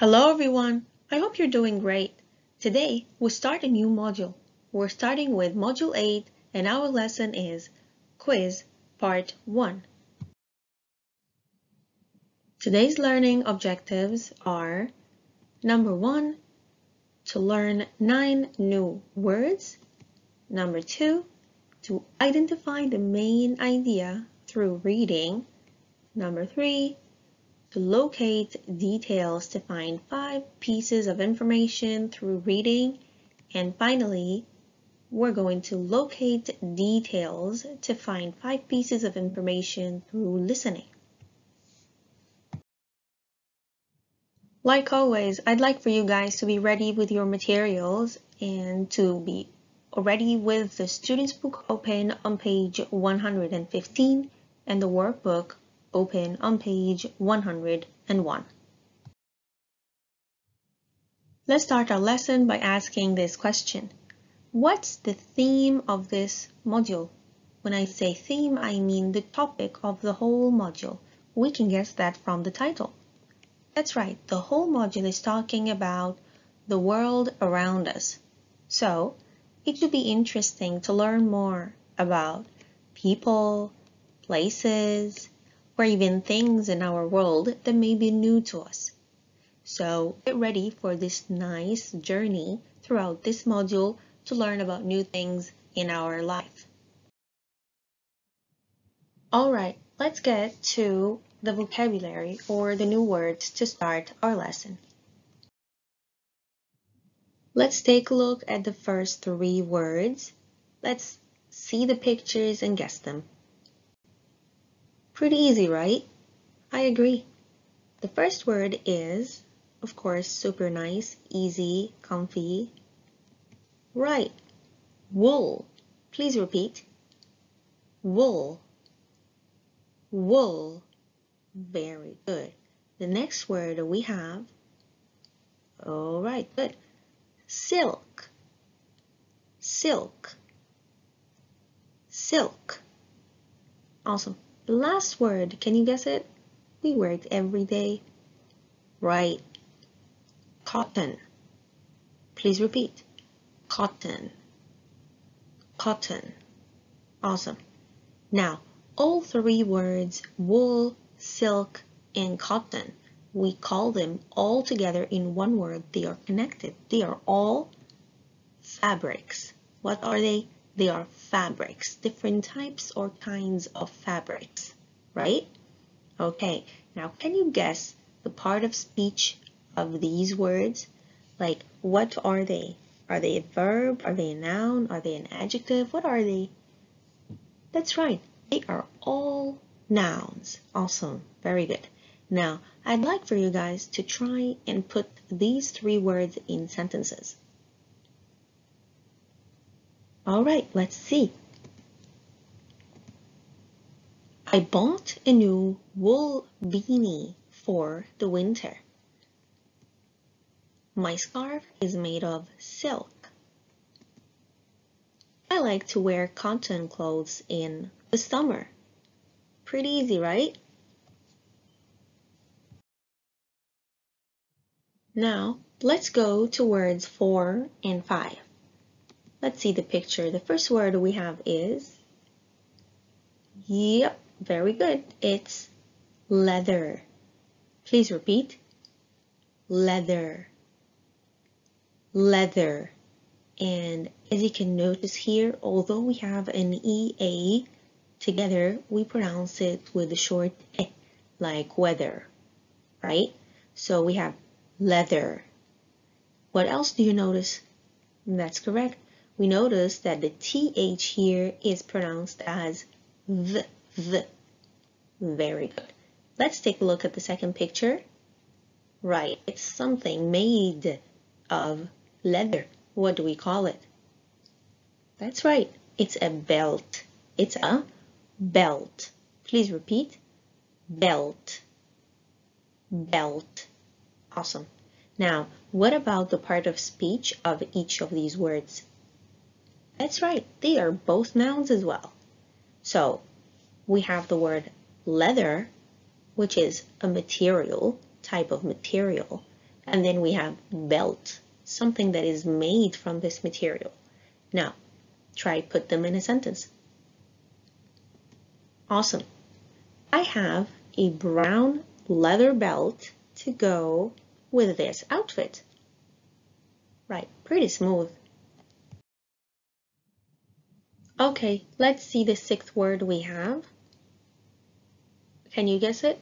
Hello everyone, I hope you're doing great. Today we start a new module. We're starting with Module 8 and our lesson is Quiz Part 1. Today's learning objectives are Number 1, to learn 9 new words. Number 2, to identify the main idea through reading. Number 3, to locate details to find five pieces of information through reading. And finally, we're going to locate details to find five pieces of information through listening. Like always, I'd like for you guys to be ready with your materials and to be ready with the student's book open on page 115 and the workbook open on page 101. Let's start our lesson by asking this question. What's the theme of this module? When I say theme, I mean the topic of the whole module. We can guess that from the title. That's right, the whole module is talking about the world around us. So, it should be interesting to learn more about people, places, or even things in our world that may be new to us. So get ready for this nice journey throughout this module to learn about new things in our life. Alright, let's get to the vocabulary or the new words to start our lesson. Let's take a look at the first three words. Let's see the pictures and guess them. Pretty easy, right? I agree. The first word is, of course, super nice, easy, comfy. Right. Wool. Please repeat. Wool. Wool. Very good. The next word we have, all right, good. Silk. Silk. Silk. Awesome. Last word, can you guess it? We wear it every day. Right. Cotton. Please repeat. Cotton. Cotton. Awesome. Now, all three words, wool, silk, and cotton, we call them all together in one word. They are connected. They are all fabrics. What are they? They are fabrics, different types or kinds of fabrics, right? Okay, now can you guess the part of speech of these words? Like, what are they? Are they a verb? Are they a noun? Are they an adjective? What are they? That's right, they are all nouns. Awesome, very good. Now, I'd like for you guys to try and put these three words in sentences. All right, let's see. I bought a new wool beanie for the winter. My scarf is made of silk. I like to wear cotton clothes in the summer. Pretty easy, right? Now, let's go to words 4 and 5. Let's see the picture. The first word we have is, yep, very good. It's leather. Please repeat. Leather. Leather. And as you can notice here, although we have an EA together, we pronounce it with a short E, like weather, right? So we have leather. What else do you notice? That's correct we notice that the TH here is pronounced as the, the. Very good. Let's take a look at the second picture. Right, it's something made of leather. What do we call it? That's right, it's a belt. It's a belt. Please repeat. Belt. Belt. Awesome. Now, what about the part of speech of each of these words? That's right, they are both nouns as well. So we have the word leather, which is a material, type of material, And then we have belt, something that is made from this material. Now, try put them in a sentence. Awesome. I have a brown leather belt to go with this outfit. Right, pretty smooth. Okay, let's see the sixth word we have. Can you guess it?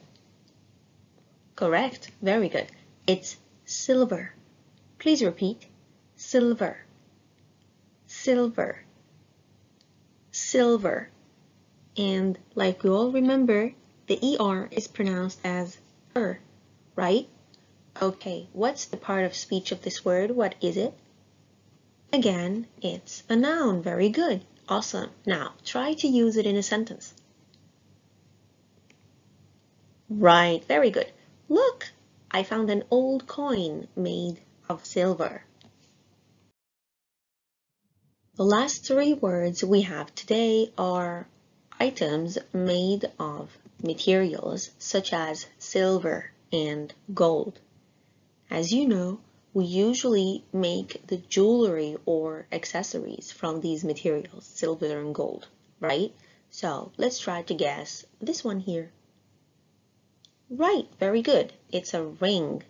Correct, very good. It's silver. Please repeat. Silver. Silver. Silver. And like we all remember, the ER is pronounced as er, right? Okay, what's the part of speech of this word? What is it? Again, it's a noun. Very good. Awesome. Now, try to use it in a sentence. Right, very good. Look, I found an old coin made of silver. The last three words we have today are items made of materials such as silver and gold. As you know, we usually make the jewelry or accessories from these materials, silver and gold, right? So let's try to guess this one here. Right, very good. It's a ring.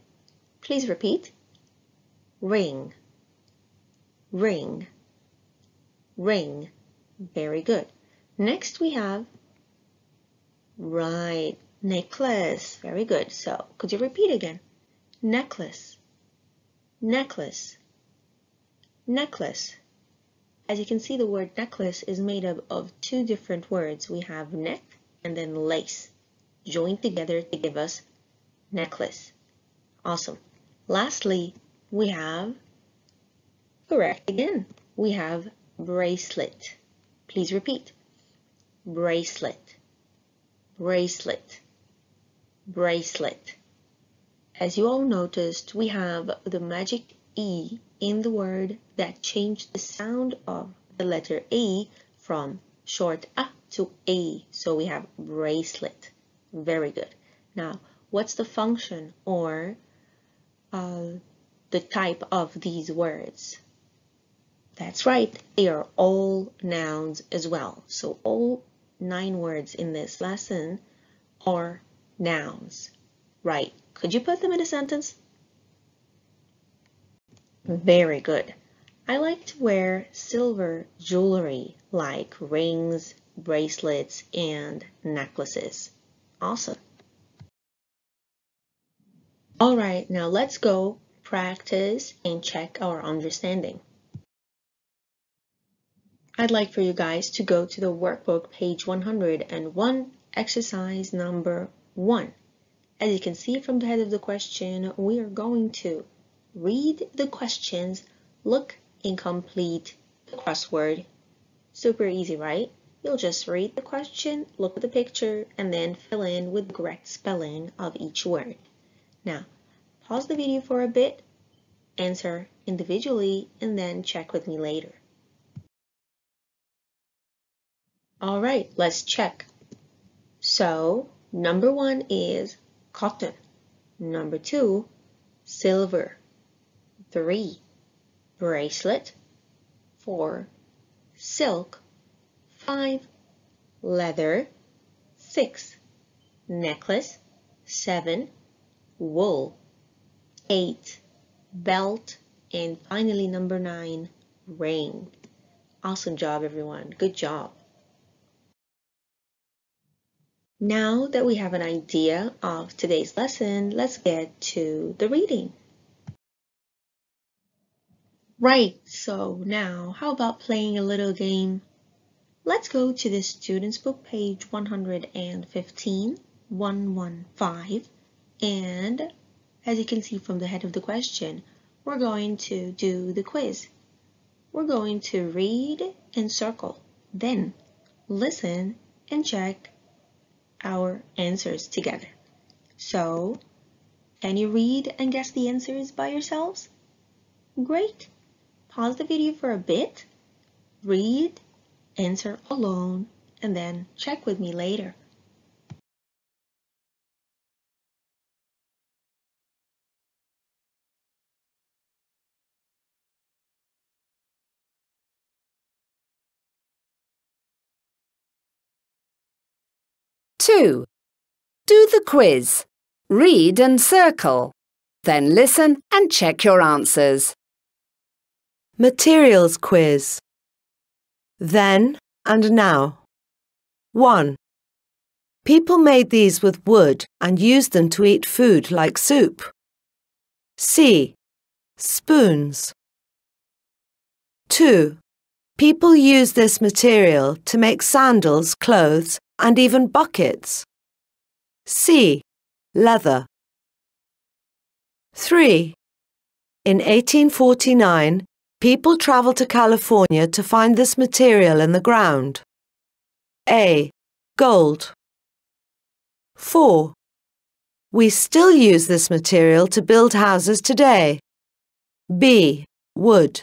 Please repeat. Ring, ring, ring. Very good. Next we have, right, necklace. Very good. So could you repeat again? Necklace, necklace, necklace. As you can see, the word necklace is made up of two different words. We have neck and then lace joined together to give us necklace. Awesome. Lastly, we have, correct again, we have bracelet. Please repeat. Bracelet, bracelet, bracelet. As you all noticed, we have the magic E in the word that changed the sound of the letter A from short A to A. So we have bracelet. Very good. Now, what's the function or uh, the type of these words? That's right, they are all nouns as well. So all nine words in this lesson are nouns. Right, could you put them in a sentence? Very good. I like to wear silver jewelry like rings, bracelets, and necklaces. Awesome. All right, now let's go practice and check our understanding. I'd like for you guys to go to the workbook page 101, exercise number 1. As you can see from the head of the question, we are going to read the questions, look and complete the crossword. Super easy, right? You'll just read the question, look at the picture, and then fill in with the correct spelling of each word. Now, pause the video for a bit, answer individually, and then check with me later. All right, let's check. So, number one is cotton. Number two, silver. Three, bracelet. Four, silk. 5. Leather 6. Necklace 7. Wool 8. Belt and finally number 9. Ring. Awesome job everyone. Good job. Now that we have an idea of today's lesson, let's get to the reading. Right, so now how about playing a little game Let's go to the student's book page 115, 115, and as you can see from the head of the question, we're going to do the quiz. We're going to read and circle, then listen and check our answers together. So, can you read and guess the answers by yourselves? Great. Pause the video for a bit, read answer alone, and then check with me later. 2. Do the quiz. Read and circle. Then listen and check your answers. Materials quiz. Then and now. 1. People made these with wood and used them to eat food like soup. C. Spoons. 2. People use this material to make sandals, clothes, and even buckets. C. Leather. 3. In 1849, people travelled to California to find this material in the ground. A. Gold. 4. We still use this material to build houses today. B. Wood.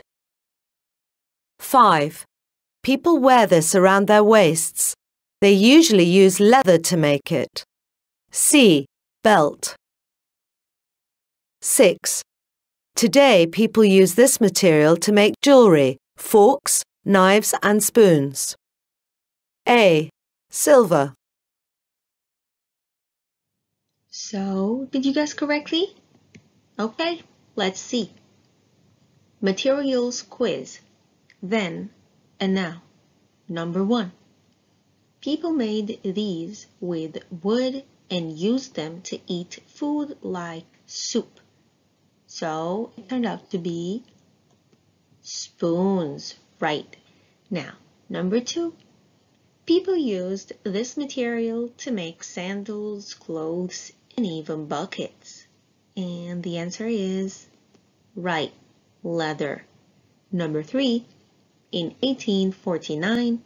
5. People wear this around their waists. They usually use leather to make it. C. Belt. 6. Today, people use this material to make jewellery, forks, knives and spoons. A. Silver. So, did you guess correctly? Okay, let's see. Materials quiz. Then and now. Number one. People made these with wood and used them to eat food like soup. So it turned out to be spoons, right? Now, number two. People used this material to make sandals, clothes, and even buckets. And the answer is right, leather. Number three, in 1849,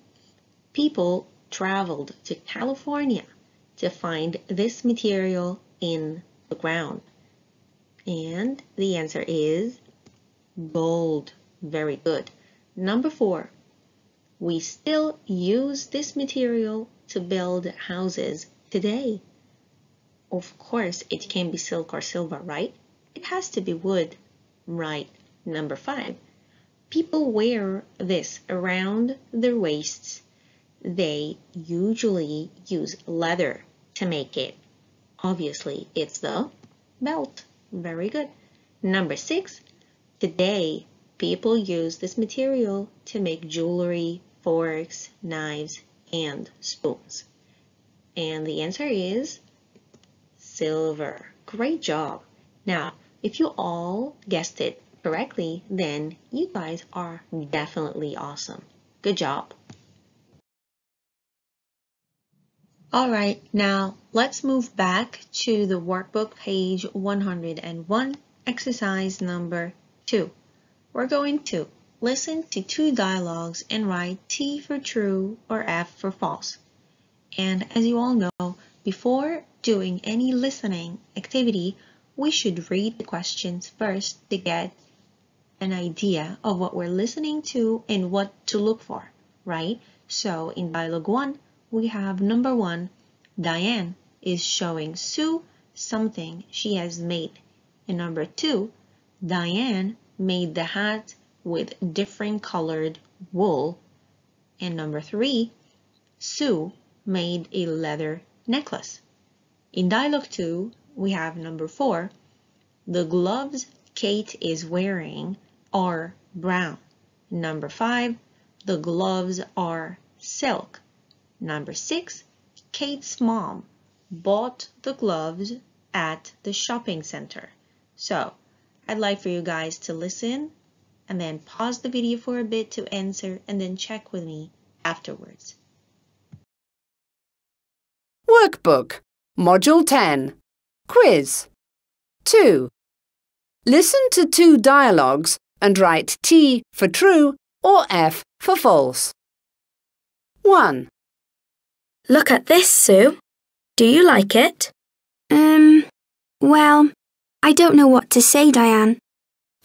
people traveled to California to find this material in the ground. And the answer is gold. Very good. Number four, we still use this material to build houses today. Of course, it can be silk or silver, right? It has to be wood. Right. Number five, people wear this around their waists. They usually use leather to make it. Obviously, it's the belt. Very good. Number six, today people use this material to make jewelry, forks, knives, and spoons. And the answer is silver. Great job. Now, if you all guessed it correctly, then you guys are definitely awesome. Good job. All right, now let's move back to the workbook page 101, exercise number two. We're going to listen to two dialogues and write T for true or F for false. And as you all know, before doing any listening activity, we should read the questions first to get an idea of what we're listening to and what to look for, right? So in dialogue one, we have number one, Diane is showing Sue something she has made. And number two, Diane made the hat with different colored wool. And number three, Sue made a leather necklace. In dialogue two, we have number four, the gloves Kate is wearing are brown. Number five, the gloves are silk. Number six, Kate's mom bought the gloves at the shopping center. So I'd like for you guys to listen and then pause the video for a bit to answer and then check with me afterwards. Workbook, Module 10. Quiz. 2. Listen to two dialogues and write T for true or F for false. 1. Look at this, Sue. Do you like it? Um, well, I don't know what to say, Diane.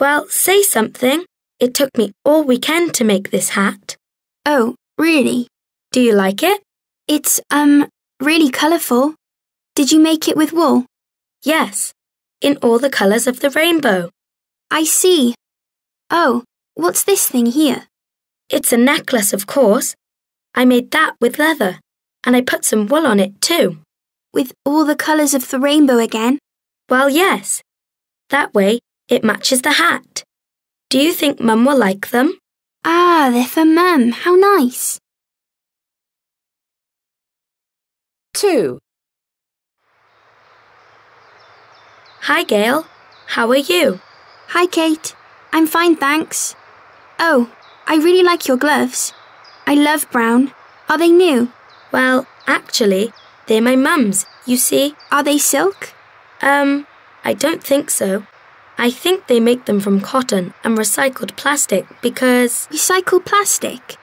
Well, say something. It took me all weekend to make this hat. Oh, really? Do you like it? It's, um, really colourful. Did you make it with wool? Yes, in all the colours of the rainbow. I see. Oh, what's this thing here? It's a necklace, of course. I made that with leather. And I put some wool on it too. With all the colours of the rainbow again? Well, yes. That way, it matches the hat. Do you think Mum will like them? Ah, they're for Mum. How nice. 2. Hi, Gail. How are you? Hi, Kate. I'm fine, thanks. Oh, I really like your gloves. I love brown. Are they new? Well, actually, they're my mum's, you see. Are they silk? Um, I don't think so. I think they make them from cotton and recycled plastic because. Recycled plastic?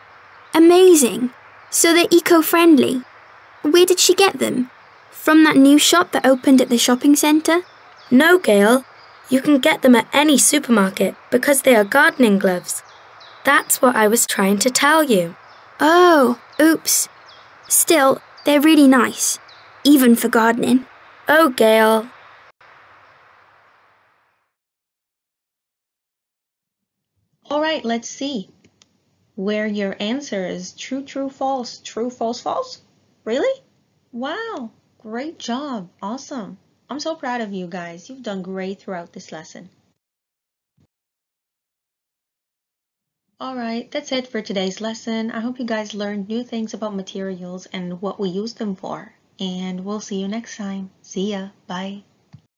Amazing. So they're eco friendly. Where did she get them? From that new shop that opened at the shopping centre? No, Gail. You can get them at any supermarket because they are gardening gloves. That's what I was trying to tell you. Oh, oops. Still, they're really nice, even for gardening. Oh, Gail. All right, let's see. Where your answer is true, true, false, true, false, false. Really? Wow, great job. Awesome. I'm so proud of you guys. You've done great throughout this lesson. All right, that's it for today's lesson. I hope you guys learned new things about materials and what we use them for. And we'll see you next time. See ya. Bye.